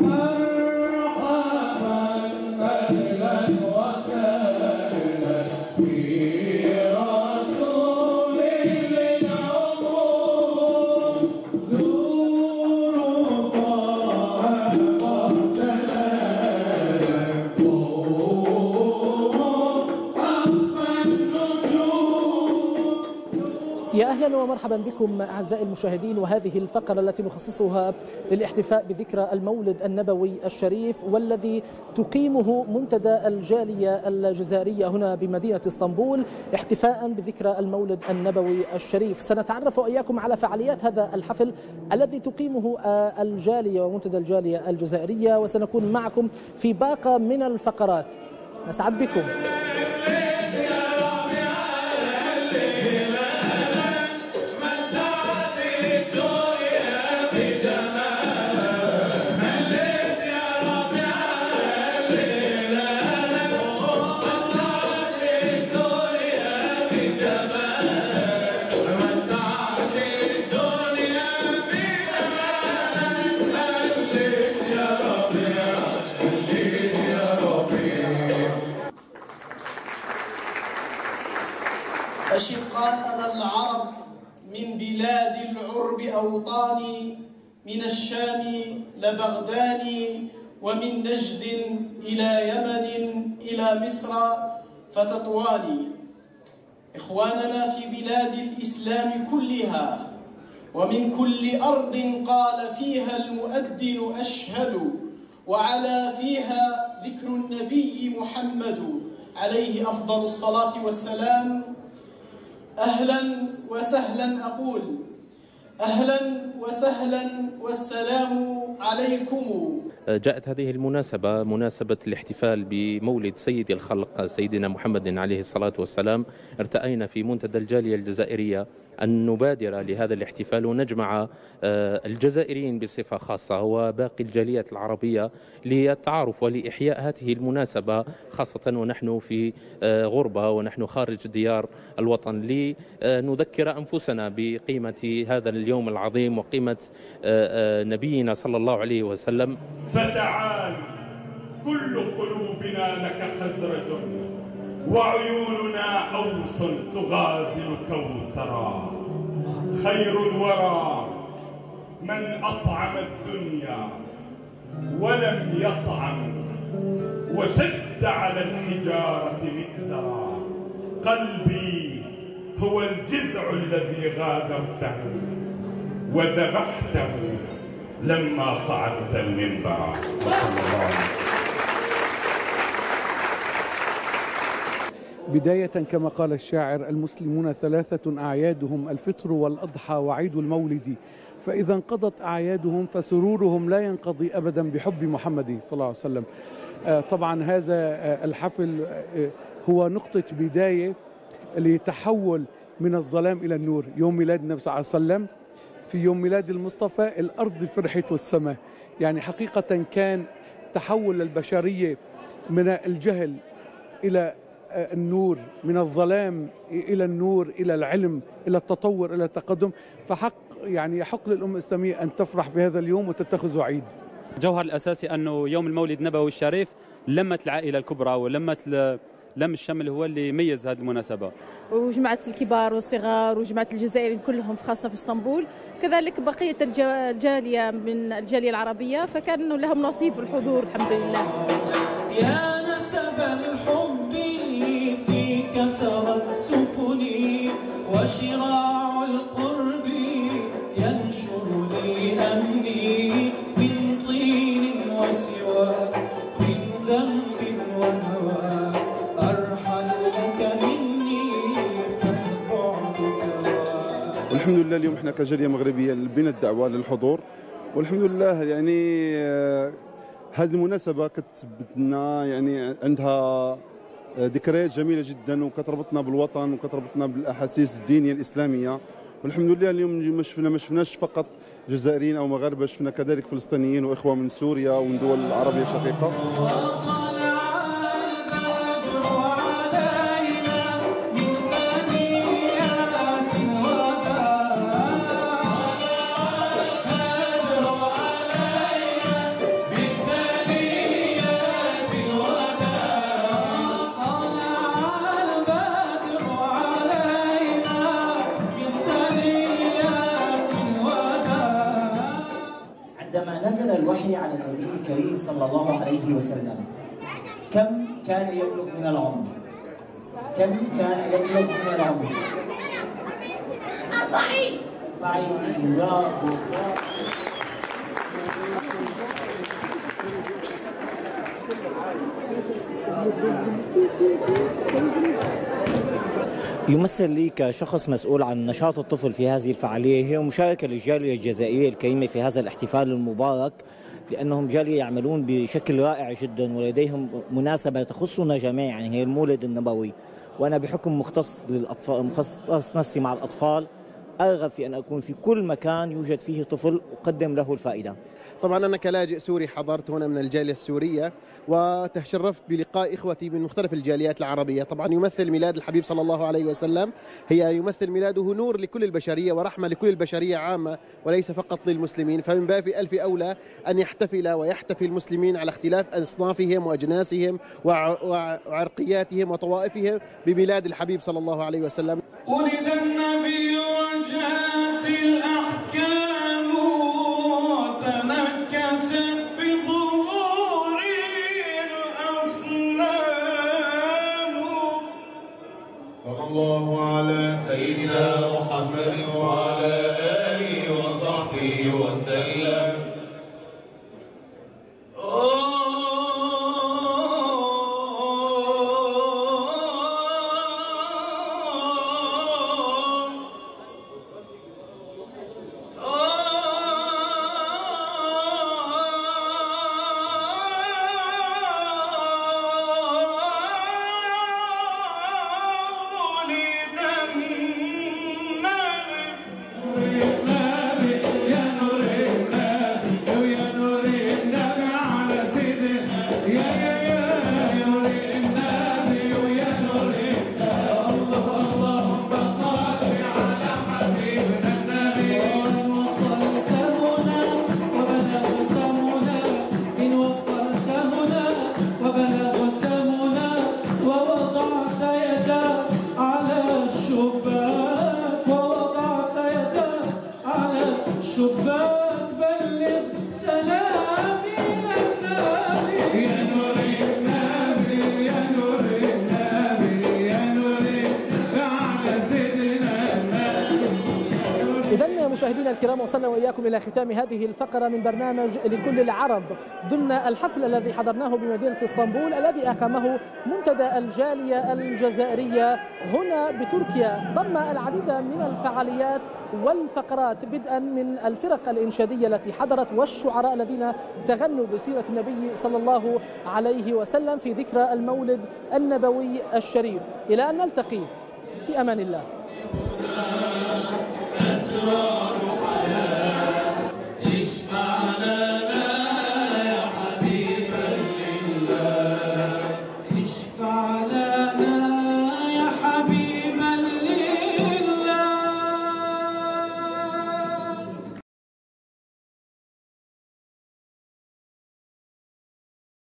Mother. ومرحبا بكم أعزائي المشاهدين وهذه الفقرة التي نخصصها للاحتفاء بذكرى المولد النبوي الشريف والذي تقيمه منتدى الجالية الجزائرية هنا بمدينة إسطنبول احتفاء بذكرى المولد النبوي الشريف. سنتعرف إياكم على فعاليات هذا الحفل الذي تقيمه الجالية ومنتدى الجالية الجزائرية وسنكون معكم في باقة من الفقرات. نسعد بكم. أشقاءنا العرب من بلاد العرب أوطاني من الشام لبغداد ومن نجد إلى يمن إلى مصر فتطوالي. إخواننا في بلاد الإسلام كلها ومن كل أرض قال فيها المؤذن أشهد وعلى فيها ذكر النبي محمد عليه أفضل الصلاة والسلام. أهلا وسهلا أقول. أهلا وسهلا والسلام عليكم. جاءت هذه المناسبة مناسبة الاحتفال بمولد سيد الخلق سيدنا محمد عليه الصلاة والسلام. ارتأينا في منتدى الجالية الجزائرية. أن نبادر لهذا الاحتفال ونجمع الجزائريين بصفة خاصة وباقي الجاليات العربية للتعارف ولإحياء هذه المناسبة خاصة ونحن في غربة ونحن خارج ديار الوطن لنذكر أنفسنا بقيمة هذا اليوم العظيم وقيمة نبينا صلى الله عليه وسلم. فتعال كل قلوبنا لك خزرة. وعيوننا أوس تغازل كوثرا خير الورى من أطعم الدنيا ولم يطعم وشد على الحجارة مئزرا. قلبي هو الجذع الذي غادرته وذبحته لما صعدت المنبر. الله عليه وسلم. بداية كما قال الشاعر المسلمون ثلاثة أعيادهم الفطر والأضحى وعيد المولد. فإذا انقضت أعيادهم فسرورهم لا ينقضي أبدا بحب محمد صلى الله عليه وسلم. طبعا هذا الحفل هو نقطة بداية لتحول من الظلام إلى النور. يوم ميلاد النبي صلى الله عليه وسلم في يوم ميلاد المصطفى الأرض فرحت والسماء. يعني حقيقة كان تحول البشرية من الجهل إلى النور من الظلام إلى النور إلى العلم إلى التطور إلى التقدم. فحق يعني يحق للأمة الإسلامية أن تفرح في هذا اليوم وتتخذ عيد الجوهر الأساسي أنه يوم المولد النبوي الشريف لمت العائلة الكبرى ولمت لم الشمل هو اللي يميز هذه المناسبة. وجمعت الكبار والصغار وجمعت الجزائريين كلهم خاصة في إسطنبول. كذلك بقية الجالية من الجالية العربية فكان لهم نصيب في الحضور الحمد لله. فيك سرت سفني وشراع القرب ينشر لي أمني من طين وسواك من ذنب ونوى. أرحل لك مني فالبعد دواء والحمد لله اليوم إحنا كجالية مغربية لبينا الدعوة للحضور. والحمد لله يعني آه، هذه المناسبة كتثبت لنا يعني عندها ذكريات جميلة جدا وكتربطنا بالوطن وكتربطنا بالأحاسيس الدينية الإسلامية. والحمد لله اليوم ما شفنا ما شفناش فقط جزائريين أو مغاربة شفنا كذلك فلسطينيين وإخوة من سوريا ومن دول عربيه شقيقه عندما نزل الوحي على النبي الكريم صلى الله عليه وسلم كم كان يبلغ من العمر؟ كم كان يبلغ من العمر؟ أربعين أربعين برافو يمثل لي كشخص مسؤول عن نشاط الطفل في هذه الفعالية. هي مشاركة للجالية الجزائرية الكريمة في هذا الاحتفال المبارك لأنهم جالية يعملون بشكل رائع جدا ولديهم مناسبة تخصنا جميعا يعني هي المولد النبوي. وأنا بحكم مختص للأطفال مختص نفسي مع الأطفال أرغب في أن أكون في كل مكان يوجد فيه طفل أقدم له الفائدة. طبعا أنا كلاجئ سوري حضرت هنا من الجالية السورية وتشرفت بلقاء إخوتي من مختلف الجاليات العربية. طبعا يمثل ميلاد الحبيب صلى الله عليه وسلم هي يمثل ميلاده نور لكل البشرية ورحمة لكل البشرية عامة وليس فقط للمسلمين. فمن باب ألف أولى أن يحتفل ويحتفي المسلمين على اختلاف أصنافهم وأجناسهم وعرقياتهم وطوائفهم بميلاد الحبيب صلى الله عليه وسلم. ولد النبي وجاءت الله على سيدنا محمد الكرام وصلنا وإياكم إلى ختام هذه الفقرة من برنامج لكل العرب ضمن الحفل الذي حضرناه بمدينة إسطنبول الذي أقامه منتدى الجالية الجزائرية هنا بتركيا. ضم العديد من الفعاليات والفقرات بدءا من الفرق الإنشادية التي حضرت والشعراء الذين تغنوا بسيرة النبي صلى الله عليه وسلم في ذكرى المولد النبوي الشريف. إلى أن نلتقي في أمان الله. أسرار